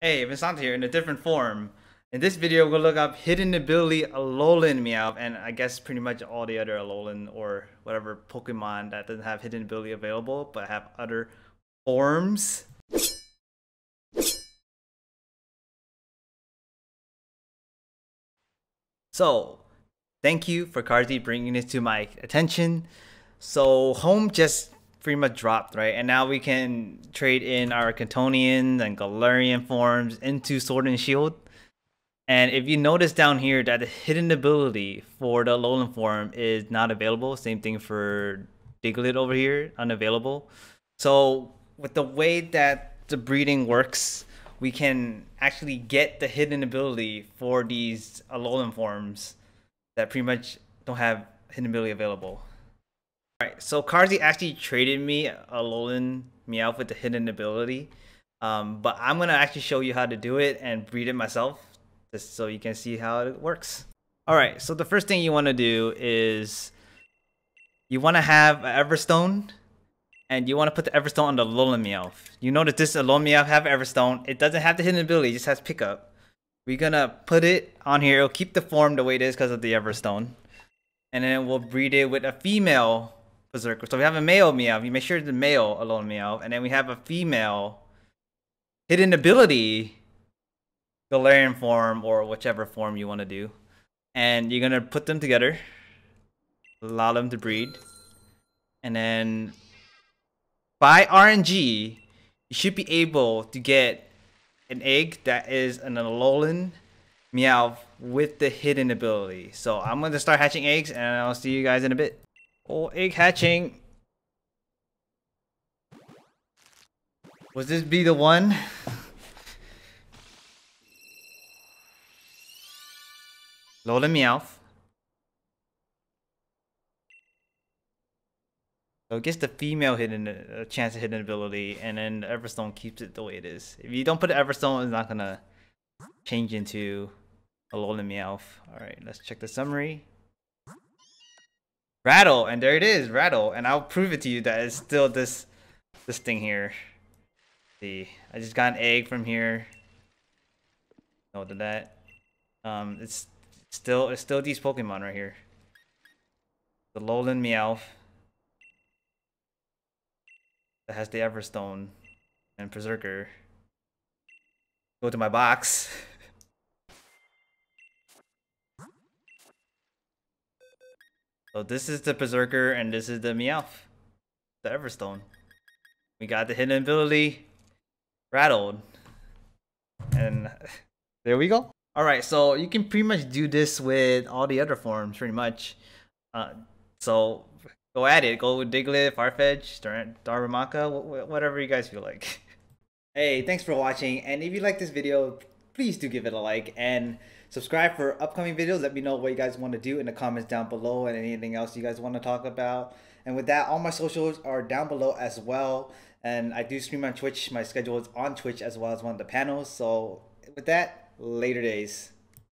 Hey, Vincent here in a different form. In this video, we're gonna look up hidden ability Alolan Meowth, and I guess pretty much all the other Alolan or whatever Pokemon that doesn't have hidden ability available, but have other forms. So, thank you for Karzi bringing this to my attention. So, Home just pretty much dropped, right? And now we can trade in our Kantonian and Galarian forms into Sword and Shield. And if you notice down here that the hidden ability for the Alolan form is not available, same thing for Diglett over here, unavailable. So with the way that the breeding works, we can actually get the hidden ability for these uh, Alolan forms that pretty much don't have hidden ability available. Alright, so Karzi actually traded me a Alolan Meowth with the hidden ability. Um, but I'm gonna actually show you how to do it and breed it myself, just so you can see how it works. Alright, so the first thing you wanna do is you wanna have an Everstone and you wanna put the Everstone on the Alolan Meowth. You notice this Alolan Meowth have Everstone. It doesn't have the hidden ability, it just has pickup. We're gonna put it on here. It'll keep the form the way it is because of the Everstone. And then we'll breed it with a female Perrserker. So we have a male Meowth. You make sure the male Alolan Meowth, and then we have a female hidden ability Galarian form or whichever form you want to do. And you're gonna put them together, allow them to breed, and then by RNG, you should be able to get an egg that is an Alolan Meowth with the hidden ability. So I'm gonna start hatching eggs, and I'll see you guys in a bit. Oh, egg hatching. Was this be the one? Lola Meowth. So it gets the female hidden a chance of hidden ability, and then the Everstone keeps it the way it is. If you don't put Everstone, it's not gonna change into a Lola Meowth. Alright, let's check the summary. Rattle, and there it is, Rattle. And I'll prove it to you that it's still this this thing here. see, I just got an egg from here. No, Note that. Um, it's still it's still these Pokemon right here. The Alolan Meowth that has the Everstone and Perrserker. Go to my box. So this is the Perrserker and this is the Meowth. The Everstone. We got the hidden ability rattled. And there we go. Alright, so you can pretty much do this with all the other forms, pretty much. Uh, so go at it. Go with Diglett, Farfetch, Darumaka, whatever you guys feel like. hey, thanks for watching. And if you like this video, please do give it a like. And subscribe for upcoming videos. Let me know what you guys want to do in the comments down below and anything else you guys want to talk about. And with that, all my socials are down below as well. And I do stream on Twitch. My schedule is on Twitch as well as one of the panels. So with that, later days.